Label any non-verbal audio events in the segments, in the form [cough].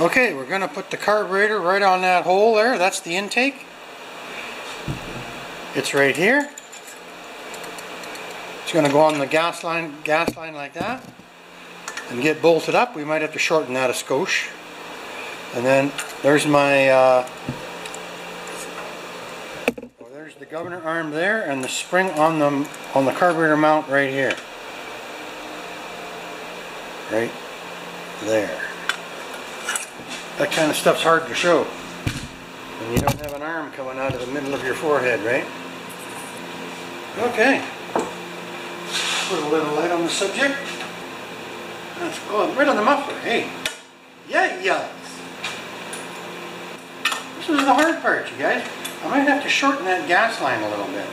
Okay, we're going to put the carburetor right on that hole there. That's the intake. It's right here. It's going to go on the gas line, gas line like that and get bolted up. We might have to shorten that a skosh. And then there's my, uh, well, there's the governor arm there and the spring on the, on the carburetor mount right here. Right there. That kind of stuff's hard to show. When you don't have an arm coming out of the middle of your forehead, right? Okay. Put a little light on the subject. That's oh, right on the muffler. Hey. Yeah, yeah. This is the hard part, you guys. I might have to shorten that gas line a little bit.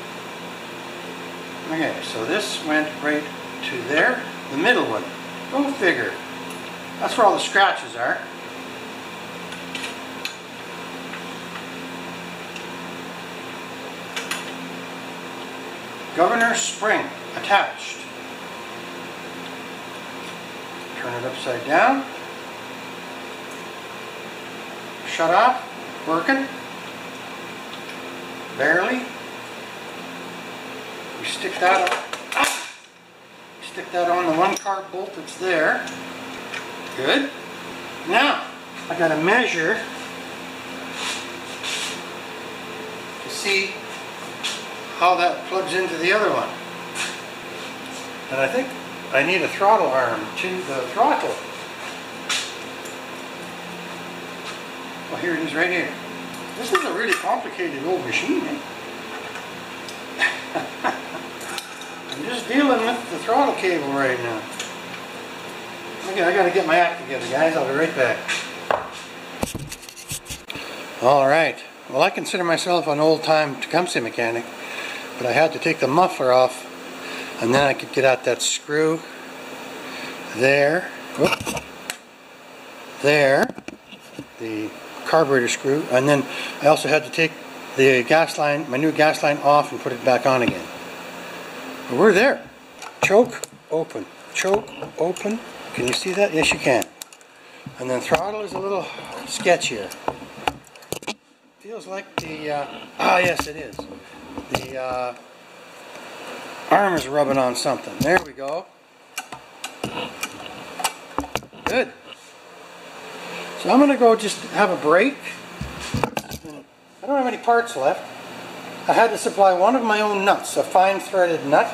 Okay, so this went right to there. The middle one. Go figure. That's where all the scratches are. Governor spring attached. Turn it upside down. Shut off. Working. Barely. We stick that on. Stick that on the one carb bolt that's there. Good. Now, I got to measure to see how that plugs into the other one. And I think I need a throttle arm to the throttle. Well, here it is right here. This is a really complicated old machine. Eh? [laughs] I'm just dealing with the throttle cable right now. Okay, I gotta get my act together, guys. I'll be right back. All right. Well, I consider myself an old-time Tecumseh mechanic but I had to take the muffler off and then I could get out that screw there. There the carburetor screw. And then I also had to take the gas line my new gas line off and put it back on again. But we're there. Choke open. Choke open. Can you see that? Yes you can. And then throttle is a little sketchier. Feels like the uh, ah yes it is the uh, arm is rubbing on something. There we go. Good. So I'm going to go just have a break. I don't have any parts left. I had to supply one of my own nuts, a fine threaded nut.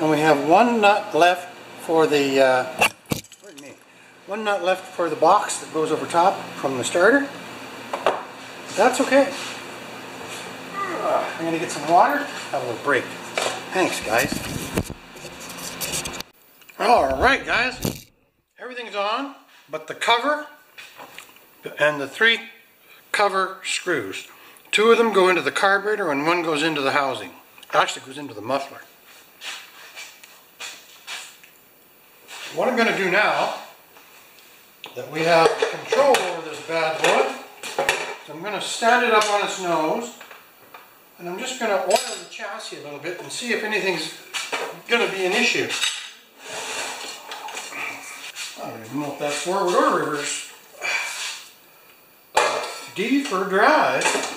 And we have one nut left for the, uh, one nut left for the box that goes over top from the starter. That's okay. I'm gonna get some water, have a little break. Thanks, guys. All right, guys. Everything's on, but the cover and the three cover screws. Two of them go into the carburetor and one goes into the housing. Actually goes into the muffler. What I'm going to do now, that we have control over this bad boy, I'm going to stand it up on its nose and I'm just going to oil the chassis a little bit and see if anything's going to be an issue. I don't even know if that's forward or reverse. D for drive.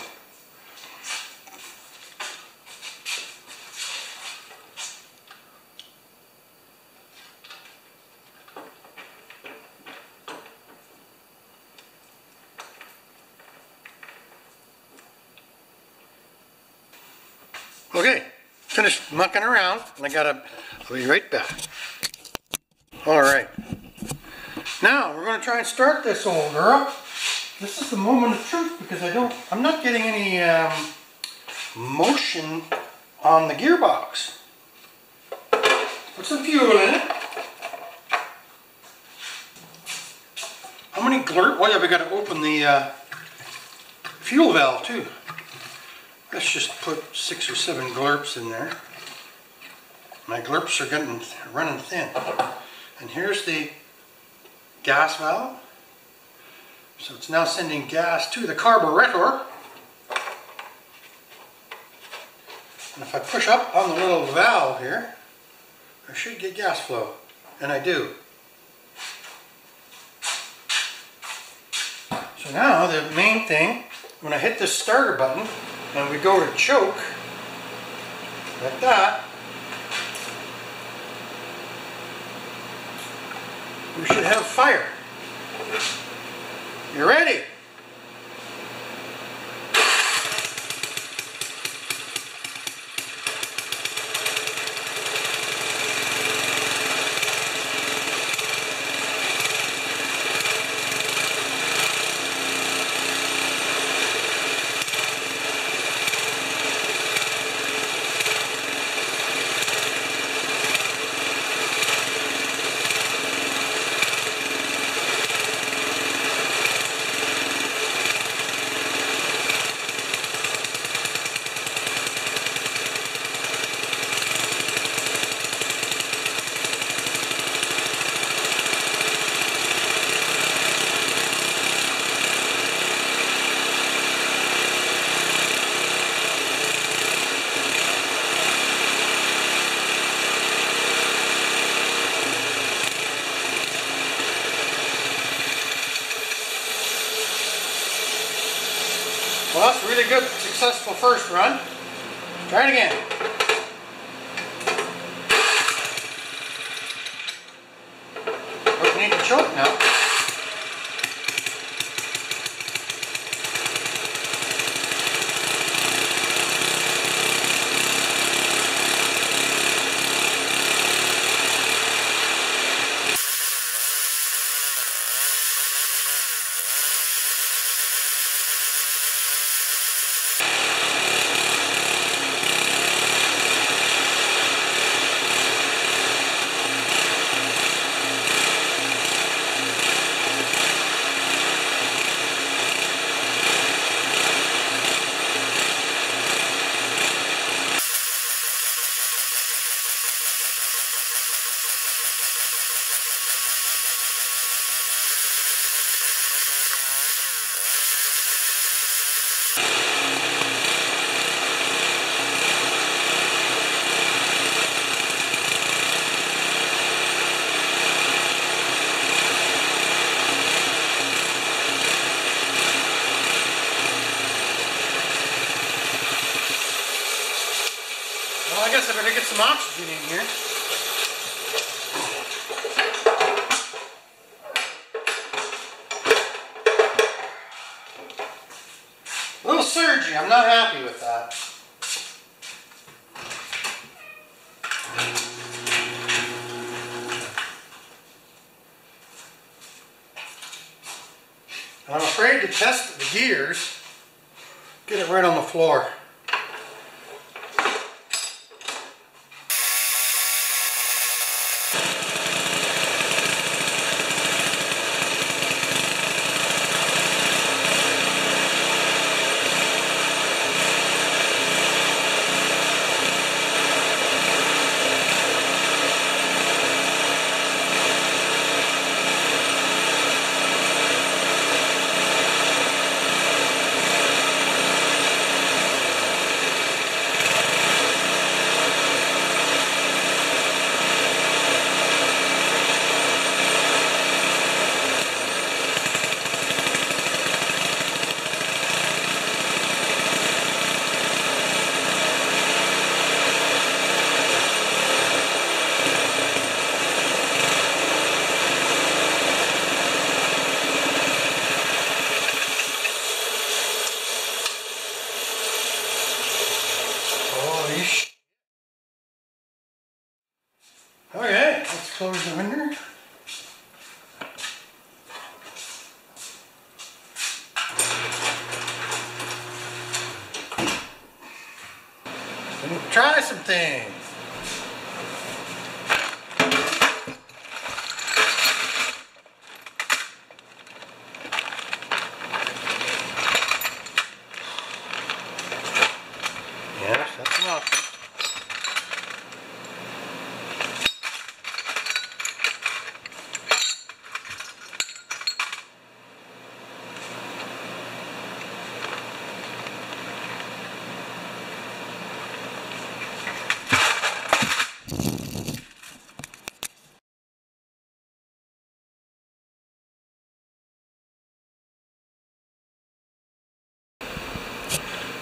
Okay, finished mucking around, and I gotta, I'll be right back. All right. Now, we're gonna try and start this old girl. This is the moment of truth because I don't, I'm not getting any um, motion on the gearbox. Put some fuel in it. How many glurt? Well, yeah, we gotta open the uh, fuel valve too. Let's just put six or seven glurps in there. My glurps are getting running thin. And here's the gas valve. So it's now sending gas to the carburetor. And if I push up on the little valve here, I should get gas flow. And I do. So now the main thing, when I hit this starter button and we go to choke, like that, we should have fire. You ready? Well, that's really good, successful first run. Try it again. Don't need to choke now. Well, I guess I better get some oxygen in here. A little surgy, I'm not happy with that. And I'm afraid to test the gears, get it right on the floor.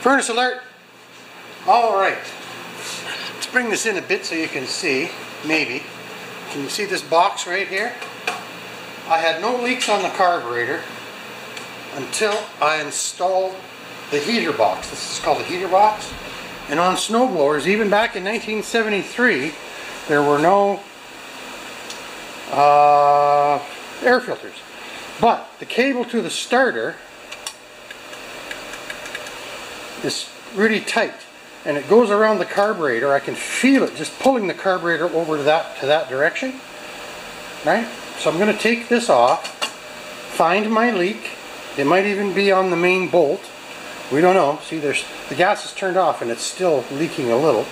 Furnace alert! Alright. Let's bring this in a bit so you can see, maybe. Can you see this box right here? I had no leaks on the carburetor until I installed the heater box. This is called the heater box. And on snowblowers, even back in 1973, there were no uh, air filters. But the cable to the starter is really tight and it goes around the carburetor. I can feel it just pulling the carburetor over to that to that direction. Right? So I'm going to take this off, find my leak. It might even be on the main bolt. We don't know. See, there's the gas is turned off and it's still leaking a little.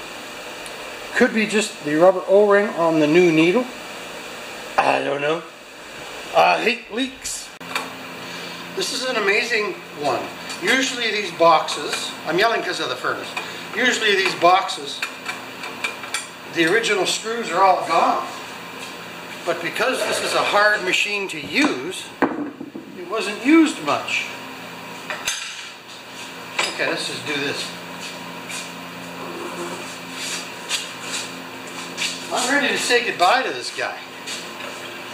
Could be just the rubber O-ring on the new needle. I don't know. Ah, I hate leaks. This is an amazing one. Usually these boxes, I'm yelling because of the furnace. Usually these boxes, the original screws are all gone. But because this is a hard machine to use, it wasn't used much. Okay, let's just do this. I'm ready to say goodbye to this guy.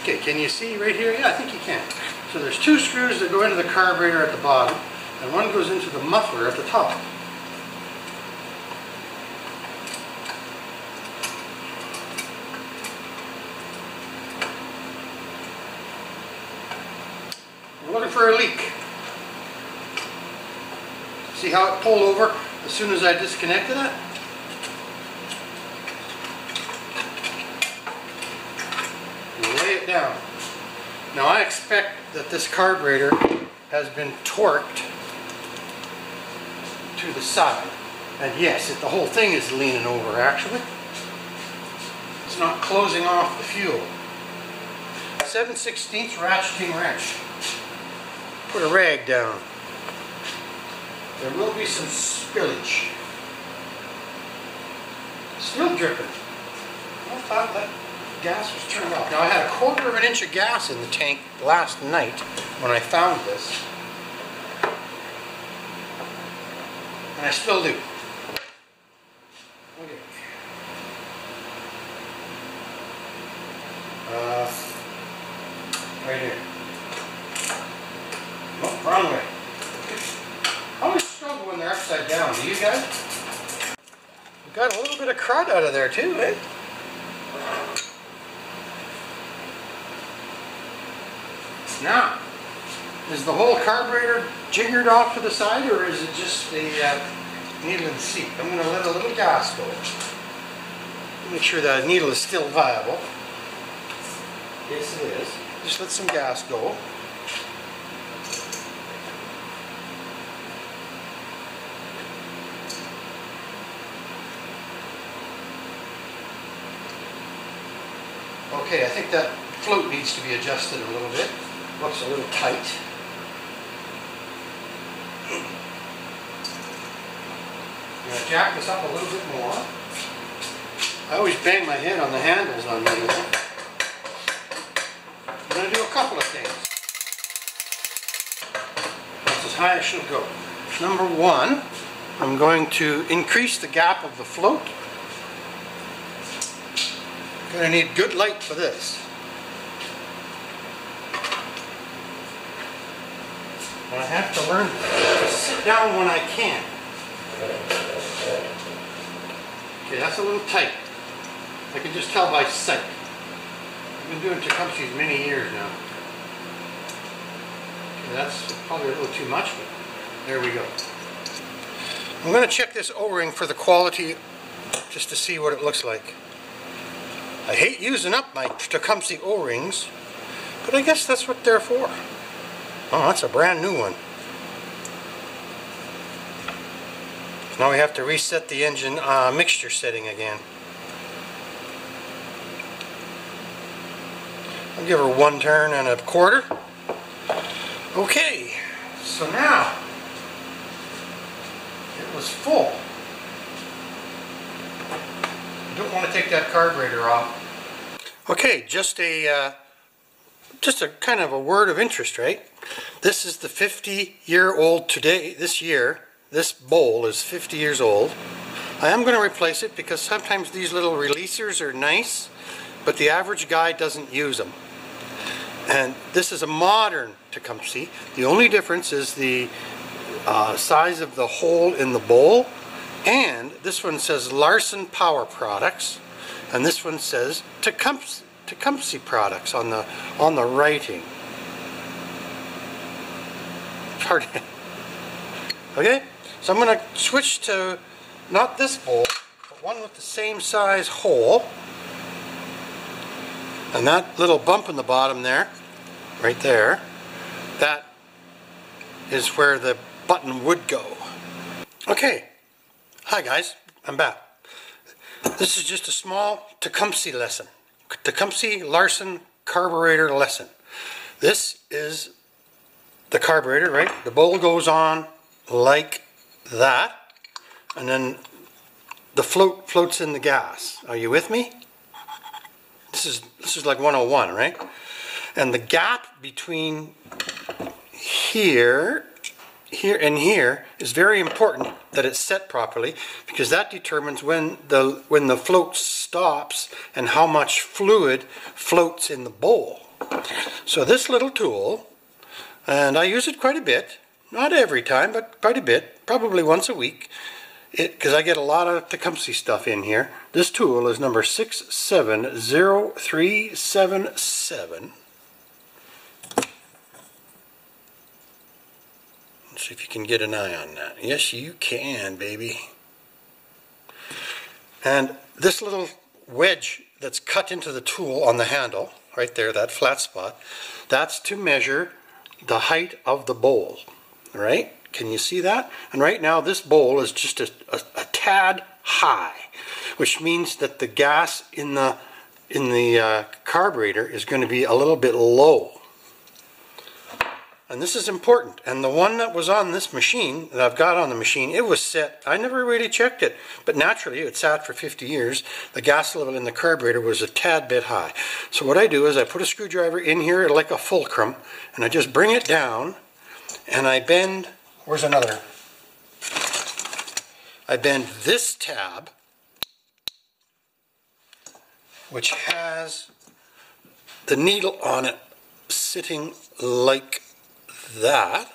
Okay, can you see right here? Yeah, I think you can. So there's two screws that go into the carburetor at the bottom, and one goes into the muffler at the top. I'm looking for a leak. See how it pulled over as soon as I disconnected it? Lay it down. Now I expect that this carburetor has been torqued to the side. And yes, it, the whole thing is leaning over actually. It's not closing off the fuel. 7 16 ratcheting wrench. Put a rag down. There will be some spillage. Still dripping. I thought that gas was turned off. Now I had a quarter of an inch of gas in the tank last night when I found this. And I still do. Okay. Uh, right here. Oh, wrong way. I always struggle when they're upside down. Do you guys? We got a little bit of crud out of there too, eh? Now, is the whole carburetor jiggered off to the side or is it just the uh, needle in the seat? I'm going to let a little gas go. Make sure that needle is still viable. Yes it is. Just let some gas go. Okay, I think that float needs to be adjusted a little bit. Looks a little tight. I'm going to jack this up a little bit more. I always bang my head on the handles on these. I'm going to do a couple of things. That's as high as she'll go. Number one, I'm going to increase the gap of the float. Going to need good light for this. I have to learn to sit down when I can. Okay, that's a little tight. I can just tell by sight. I've been doing Tecumseh's many years now. Okay, that's probably a little too much, but there we go. I'm going to check this O-ring for the quality just to see what it looks like. I hate using up my Tecumseh O-rings, but I guess that's what they're for. Oh, that's a brand new one. Now we have to reset the engine uh, mixture setting again. I'll give her one turn and a quarter. Okay, so now it was full. don't want to take that carburetor off. Okay, just a uh, just a kind of a word of interest, right? This is the 50 year old today, this year, this bowl is 50 years old. I am going to replace it because sometimes these little releasers are nice, but the average guy doesn't use them. And this is a modern Tecumseh. The only difference is the uh, size of the hole in the bowl. And this one says Lauson Power Products. And this one says Tecumseh, Tecumseh Products on the, on the writing. Hard. [laughs] okay, so I'm going to switch to not this bowl, but one with the same size hole. And that little bump in the bottom there, right there, that is where the button would go. Okay, hi guys, I'm back. This is just a small Tecumseh lesson. Tecumseh Lauson carburetor lesson. This is the carburetor, right? The bowl goes on like that, and then the float floats in the gas. Are you with me? This is this is like 101, right? And the gap between here, here and here is very important that it's set properly because that determines when the when the float stops and how much fluid floats in the bowl. So this little tool, and I use it quite a bit, not every time, but quite a bit, probably once a week, because I get a lot of Tecumseh stuff in here. This tool is number 670377. Let's see if you can get an eye on that. Yes, you can, baby. And this little wedge that's cut into the tool on the handle, right there, that flat spot, that's to measure the height of the bowl, right? Can you see that? And right now this bowl is just a, a, a tad high, which means that the gas in the in the uh, carburetor is going to be a little bit low. And this is important. And the one that was on this machine, that I've got on the machine, it was set, I never really checked it, but naturally it sat for 50 years. The gas level in the carburetor was a tad bit high. So what I do is I put a screwdriver in here like a fulcrum, and I just bring it down, and I bend Where's another? I bend this tab, which has the needle on it sitting like that,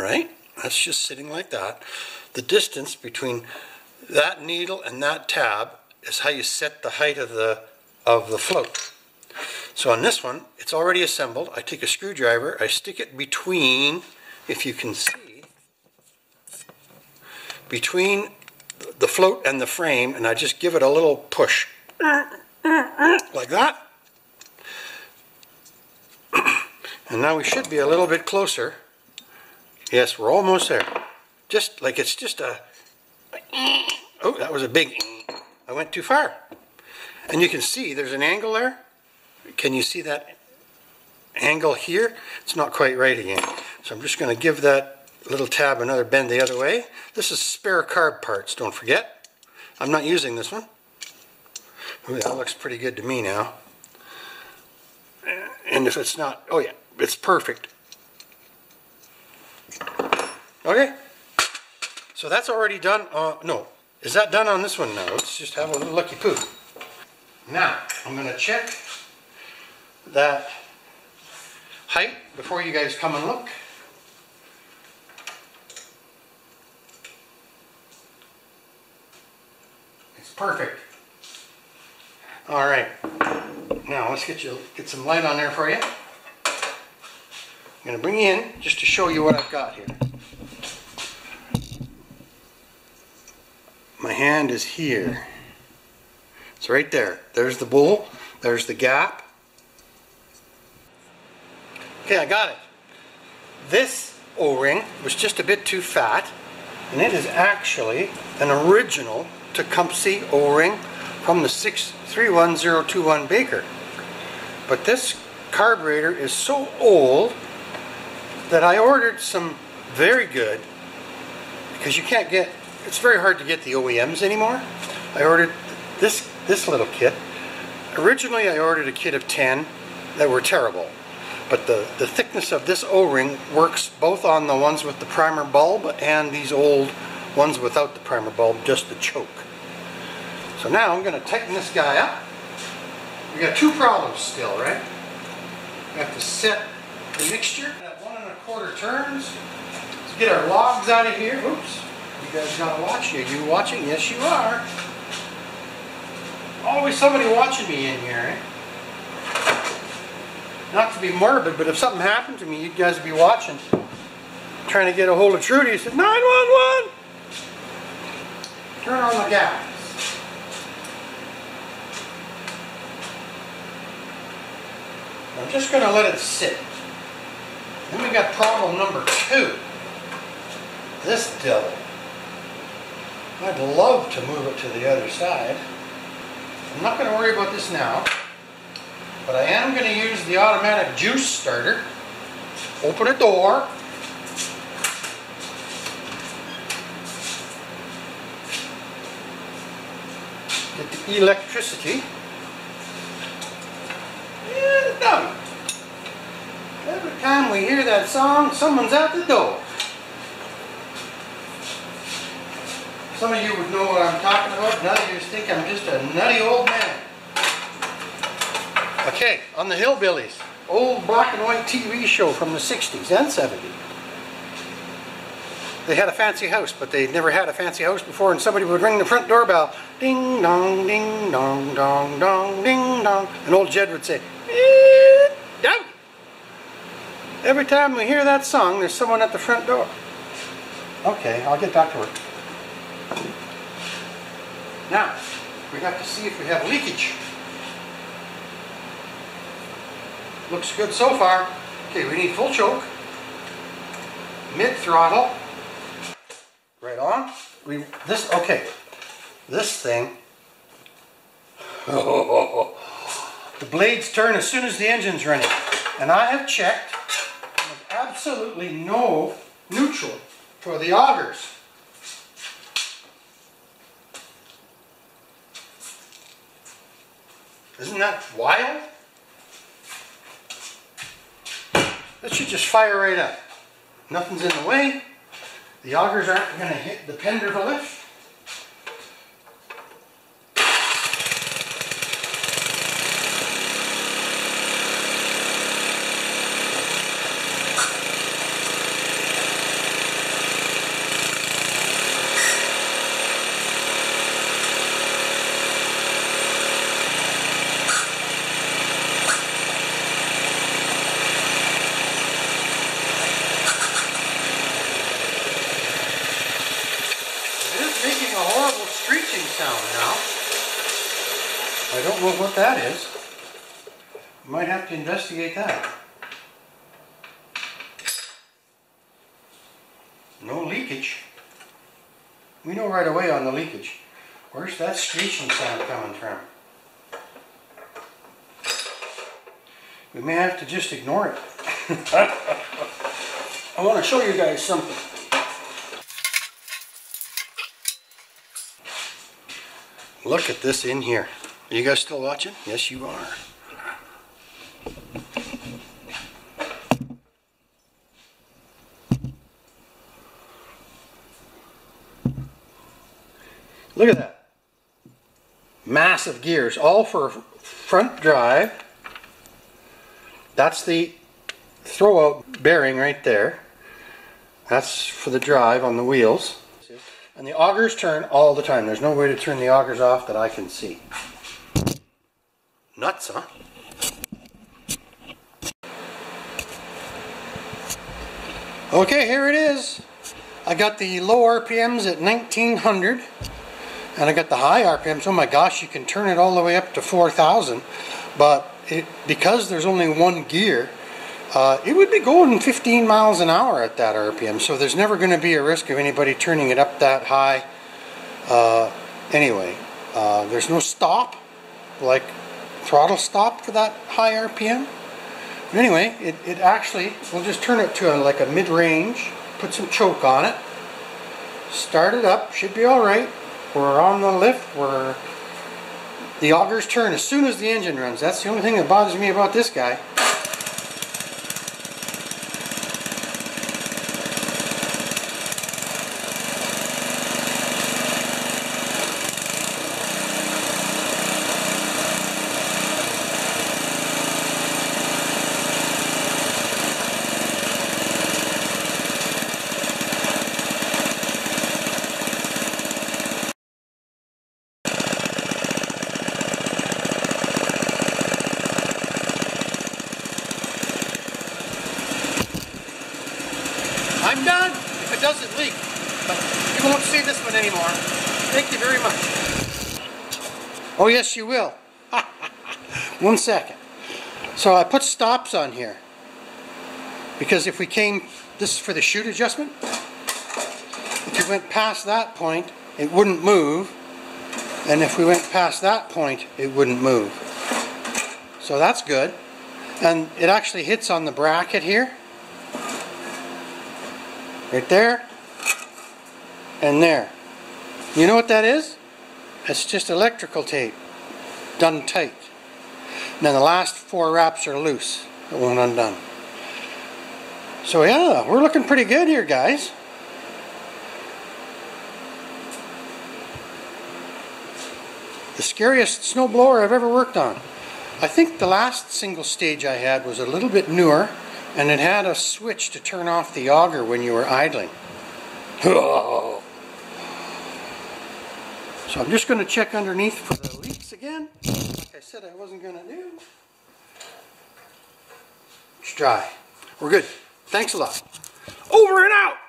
right? That's just sitting like that. The distance between that needle and that tab is how you set the height of the of the float. So on this one, it's already assembled. I take a screwdriver, I stick it between, if you can see, between the float and the frame and I just give it a little push. Like that. [clears throat] And now we should be a little bit closer. Yes we're almost there. Just like it's just a oh that was a big I went too far. And you can see there's an angle there. Can you see that angle here? It's not quite right again so I'm just going to give that little tab another bend the other way. This is spare carb parts, don't forget. I'm not using this one. Ooh, that looks pretty good to me now. And if it's not, oh yeah, it's perfect. Okay, so that's already done. Uh, no, is that done on this one now? Let's just have a little lucky poo. Now, I'm going to check that height before you guys come and look. Perfect. All right. Now let's get you get some light on there for you. I'm going to bring you in just to show you what I've got here. My hand is here. It's right there. There's the bowl. There's the gap. Okay, I got it. This O-ring was just a bit too fat, and it is actually an original Tecumseh O-ring from the 631021 Baker. But this carburetor is so old that I ordered some very good because you can't get it's very hard to get the OEMs anymore. I ordered this this little kit. Originally I ordered a kit of 10 that were terrible. But the, the thickness of this O-ring works both on the ones with the primer bulb and these old ones without the primer bulb, just the choke. So now I'm going to tighten this guy up. We got two problems still, right? We have to set the mixture at one and a quarter turns to get our logs out of here. Oops. You guys gotta watch. Are you watching? Yes, you are. Always somebody watching me in here, eh? Not to be morbid, but if something happened to me, you guys would be watching. Trying to get a hold of Trudy. He said, 911! Turn on the gas. I'm just going to let it sit. Then we got problem number two. This devil. I'd love to move it to the other side. I'm not going to worry about this now. But I am going to use the automatic juice starter. Open a door. Get the electricity. Every time we hear that song, someone's at the door. Some of you would know what I'm talking about, and others think I'm just a nutty old man. Okay, on the Hillbillies, old black and white TV show from the 60s and 70s. They had a fancy house, but they'd never had a fancy house before, and somebody would ring the front doorbell. Ding dong, ding dong, dong, dong, ding dong. And old Jed would say, "Eh, dong." Every time we hear that song, there's someone at the front door. Okay, I'll get back to work. Now, we have to see if we have leakage. Looks good so far. Okay, we need full choke, mid throttle, right on. We this okay. This thing. [laughs] the blades turn as soon as the engine's running, and I have checked. Absolutely no neutral for the augers. Isn't that wild? That should just fire right up. Nothing's in the way. The augers aren't going to hit the pender lift. It is making a horrible screeching sound now. I don't know what that is. Might have to investigate that. No leakage. We know right away on the leakage. Where's that screeching sound coming from? We may have to just ignore it. [laughs] I want to show you guys something. Look at this in here. Are you guys still watching? Yes, you are. Look at that. Massive gears, all for front drive. That's the throwout bearing right there. That's for the drive on the wheels. And the augers turn all the time. There's no way to turn the augers off that I can see. Nuts, huh? Okay, here it is. I got the low RPMs at 1900 and I got the high RPMs. Oh my gosh, you can turn it all the way up to 4000 but it, because there's only one gear uh, it would be going 15 miles an hour at that RPM, so there's never going to be a risk of anybody turning it up that high. Uh, anyway, uh, there's no stop, like throttle stop for that high RPM. But anyway, it, it actually, we'll just turn it to a, like a mid-range, put some choke on it, start it up, should be alright. We're on the lift, we're, the augers turn as soon as the engine runs. That's the only thing that bothers me about this guy. need this one anymore. Thank you very much. Oh yes, you will. [laughs] one second. So I put stops on here. Because if we came, this is for the chute adjustment. If you went past that point, it wouldn't move. And if we went past that point, it wouldn't move. So that's good. And it actually hits on the bracket here. Right there. And there. You know what that is? It's just electrical tape. Done tight. Then the last four wraps are loose. It won't undone. So yeah, we're looking pretty good here, guys. The scariest snowblower I've ever worked on. I think the last single stage I had was a little bit newer and it had a switch to turn off the auger when you were idling. [laughs] So I'm just going to check underneath for the leaks again, like I said I wasn't going to do. It's dry. We're good. Thanks a lot. Over and out!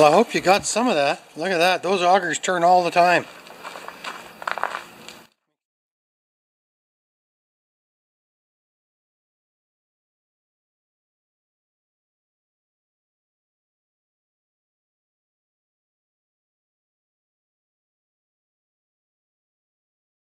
Well, I hope you got some of that. Look at that. Those augers turn all the time.